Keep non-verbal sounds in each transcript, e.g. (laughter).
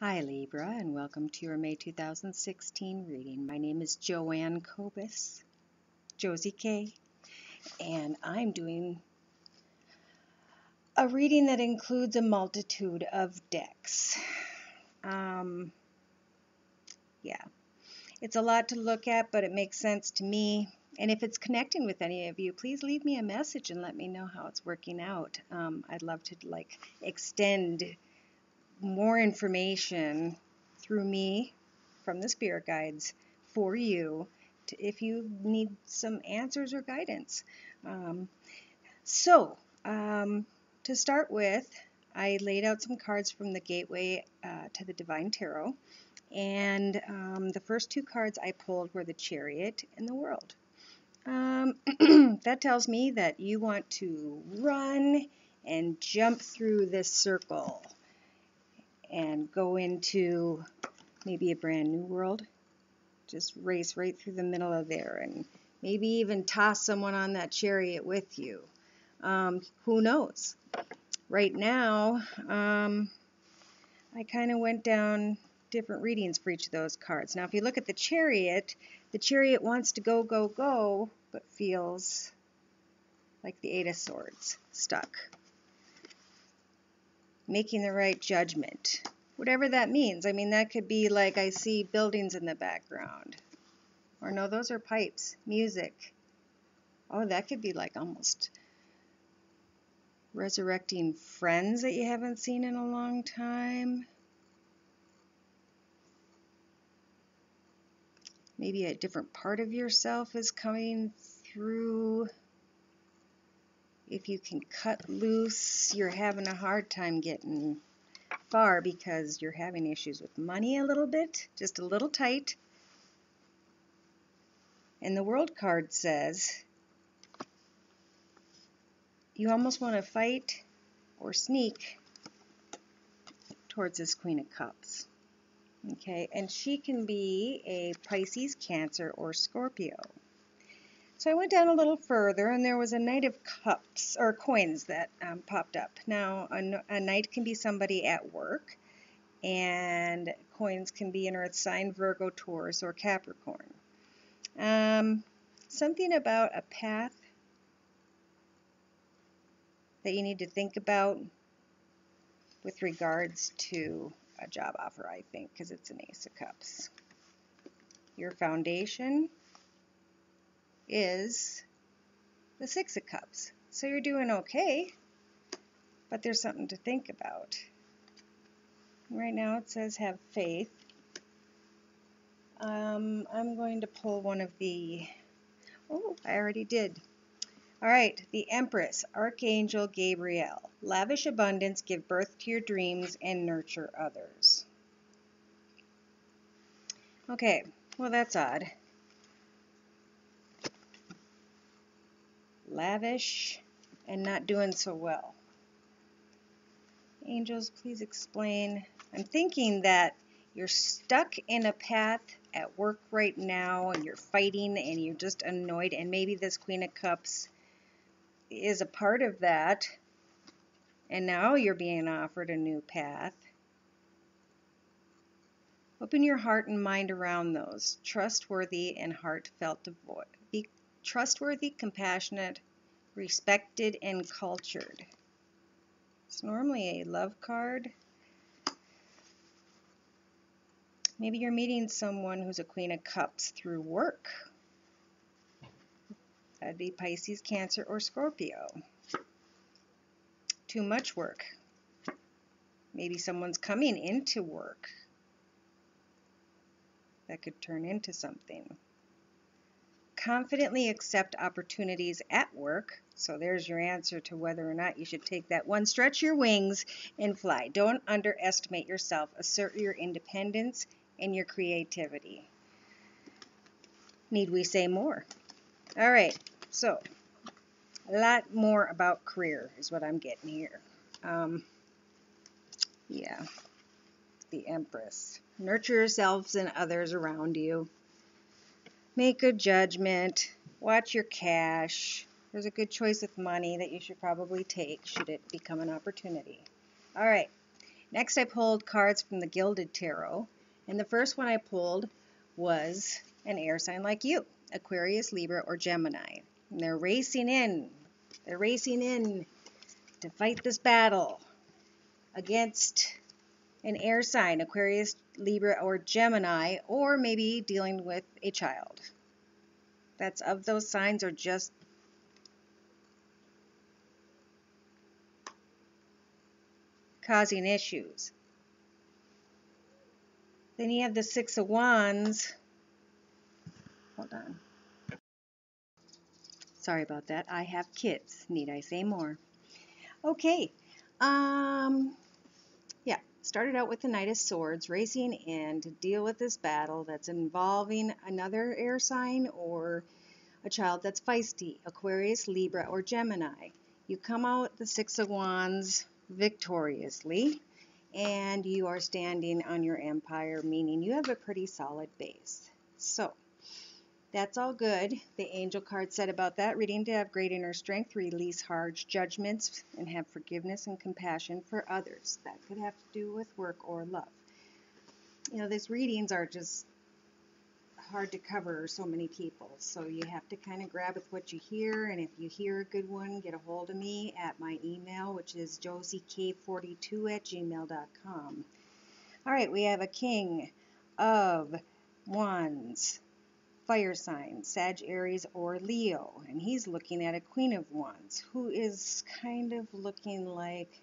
Hi Libra and welcome to your May 2016 reading. My name is Joanne Kobus, Josie K, and I'm doing a reading that includes a multitude of decks. Um, yeah, it's a lot to look at, but it makes sense to me. And if it's connecting with any of you, please leave me a message and let me know how it's working out. Um, I'd love to like extend more information through me from the spirit guides for you to, if you need some answers or guidance. Um, so, um, to start with, I laid out some cards from the Gateway uh, to the Divine Tarot, and um, the first two cards I pulled were the Chariot and the World. Um, (clears throat) that tells me that you want to run and jump through this circle and go into maybe a brand new world. Just race right through the middle of there and maybe even toss someone on that chariot with you. Um, who knows? Right now, um, I kind of went down different readings for each of those cards. Now, if you look at the chariot, the chariot wants to go, go, go, but feels like the Eight of Swords, stuck making the right judgment. Whatever that means. I mean, that could be like I see buildings in the background. Or no, those are pipes, music. Oh, that could be like almost resurrecting friends that you haven't seen in a long time. Maybe a different part of yourself is coming through if you can cut loose, you're having a hard time getting far because you're having issues with money a little bit, just a little tight. And the World card says you almost want to fight or sneak towards this Queen of Cups. Okay, and she can be a Pisces, Cancer, or Scorpio. So I went down a little further and there was a Knight of Cups, or coins that um, popped up. Now, a, a Knight can be somebody at work, and coins can be an Earth sign, Virgo, Taurus, or Capricorn. Um, something about a path that you need to think about with regards to a job offer, I think, because it's an Ace of Cups. Your foundation is the Six of Cups. So you're doing okay, but there's something to think about. Right now it says have faith. Um, I'm going to pull one of the, oh, I already did. All right, the Empress, Archangel Gabriel. Lavish abundance, give birth to your dreams, and nurture others. Okay, well that's odd. Lavish, and not doing so well. Angels, please explain. I'm thinking that you're stuck in a path at work right now and you're fighting and you're just annoyed and maybe this Queen of Cups is a part of that and now you're being offered a new path. Open your heart and mind around those. Trustworthy and heartfelt devoid. Be trustworthy, compassionate, respected, and cultured. It's normally a love card. Maybe you're meeting someone who's a Queen of Cups through work. That'd be Pisces, Cancer, or Scorpio. Too much work. Maybe someone's coming into work. That could turn into something confidently accept opportunities at work. So there's your answer to whether or not you should take that one. Stretch your wings and fly. Don't underestimate yourself. Assert your independence and your creativity. Need we say more? All right, so a lot more about career is what I'm getting here. Um, yeah, the Empress. Nurture yourselves and others around you. Make a judgment. Watch your cash. There's a good choice with money that you should probably take should it become an opportunity. All right. Next, I pulled cards from the Gilded Tarot, and the first one I pulled was an air sign like you, Aquarius, Libra, or Gemini. And they're racing in. They're racing in to fight this battle against an air sign, Aquarius, Libra, or Gemini, or maybe dealing with a child. That's of those signs or just causing issues. Then you have the Six of Wands. Hold on. Sorry about that. I have kids. Need I say more? Okay. Um, started out with the Knight of Swords, racing in to deal with this battle that's involving another air sign or a child that's feisty, Aquarius, Libra, or Gemini. You come out the Six of Wands victoriously and you are standing on your empire, meaning you have a pretty solid base. So, that's all good. The angel card said about that reading to have great inner strength, release harsh judgments, and have forgiveness and compassion for others. That could have to do with work or love. You know, these readings are just hard to cover so many people. So you have to kind of grab with what you hear. And if you hear a good one, get a hold of me at my email, which is josiek42 at gmail.com. All right, we have a king of wands, fire sign, Sag, Aries, or Leo. And he's looking at a queen of wands who is kind of looking like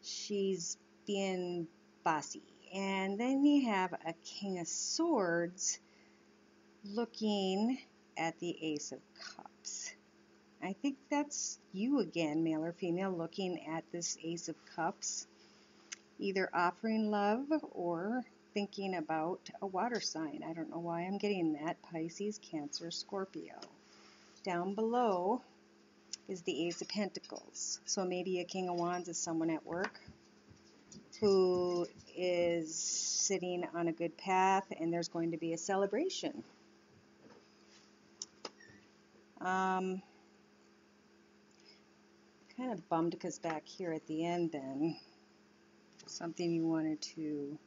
she's being bossy. And then you have a king of swords looking at the Ace of Cups. I think that's you again, male or female, looking at this Ace of Cups, either offering love or thinking about a water sign. I don't know why I'm getting that. Pisces, Cancer, Scorpio. Down below is the Ace of Pentacles. So maybe a King of Wands is someone at work who is sitting on a good path and there's going to be a celebration um, kind of bummed because back here at the end then, something you wanted to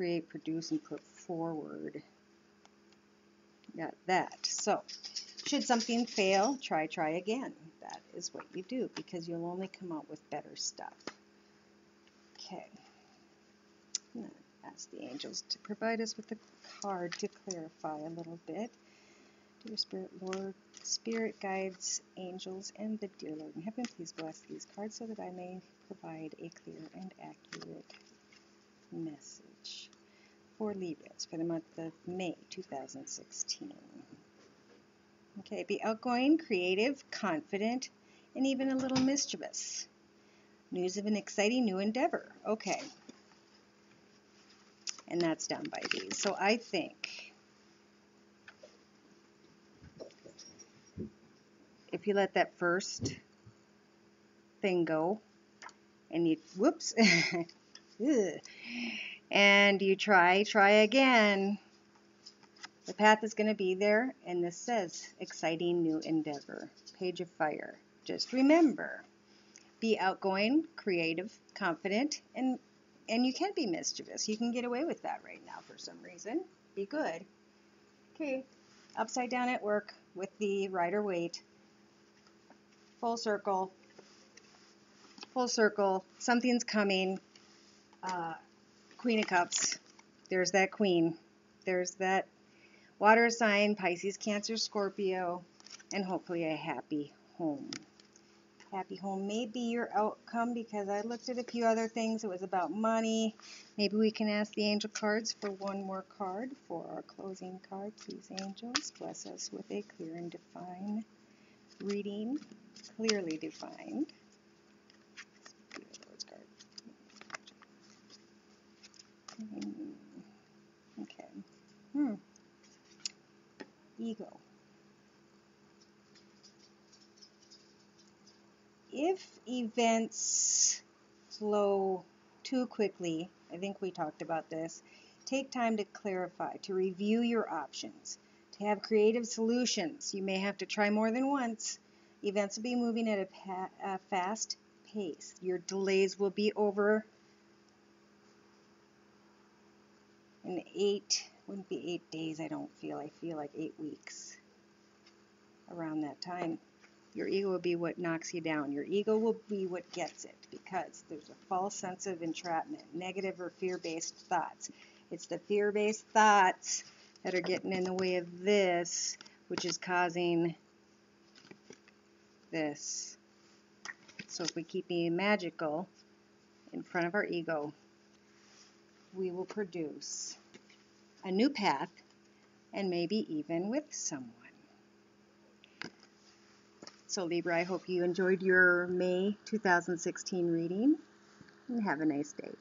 create, produce, and put forward. Got that. So, should something fail, try, try again. That is what you do because you'll only come out with better stuff. Okay. Ask the angels to provide us with a card to clarify a little bit. Dear Spirit Lord, Spirit guides, angels, and the dear Lord in heaven, please bless these cards so that I may provide a clear and accurate message for Libras for the month of May 2016. Okay, be outgoing, creative, confident, and even a little mischievous. News of an exciting new endeavor. Okay. And that's done by these. So I think if you let that first thing go and you, whoops, (laughs) and you try, try again, the path is going to be there, and this says exciting new endeavor, page of fire. Just remember, be outgoing, creative, confident, and and you can be mischievous. You can get away with that right now for some reason. Be good. Okay, upside down at work with the Rider Waite. full circle, full circle, something's coming, uh, Queen of Cups, there's that Queen, there's that water sign, Pisces, Cancer, Scorpio, and hopefully a happy home. Happy home may be your outcome because I looked at a few other things. It was about money. Maybe we can ask the angel cards for one more card for our closing card. Please, angels, bless us with a clear and defined reading clearly defined. Okay. Hmm. Ego. If events flow too quickly, I think we talked about this, take time to clarify, to review your options, to have creative solutions. You may have to try more than once Events will be moving at a, a fast pace. Your delays will be over in eight, wouldn't be eight days, I don't feel. I feel like eight weeks around that time. Your ego will be what knocks you down. Your ego will be what gets it because there's a false sense of entrapment, negative or fear based thoughts. It's the fear based thoughts that are getting in the way of this, which is causing this. So if we keep being magical in front of our ego, we will produce a new path and maybe even with someone. So Libra, I hope you enjoyed your May 2016 reading and have a nice day.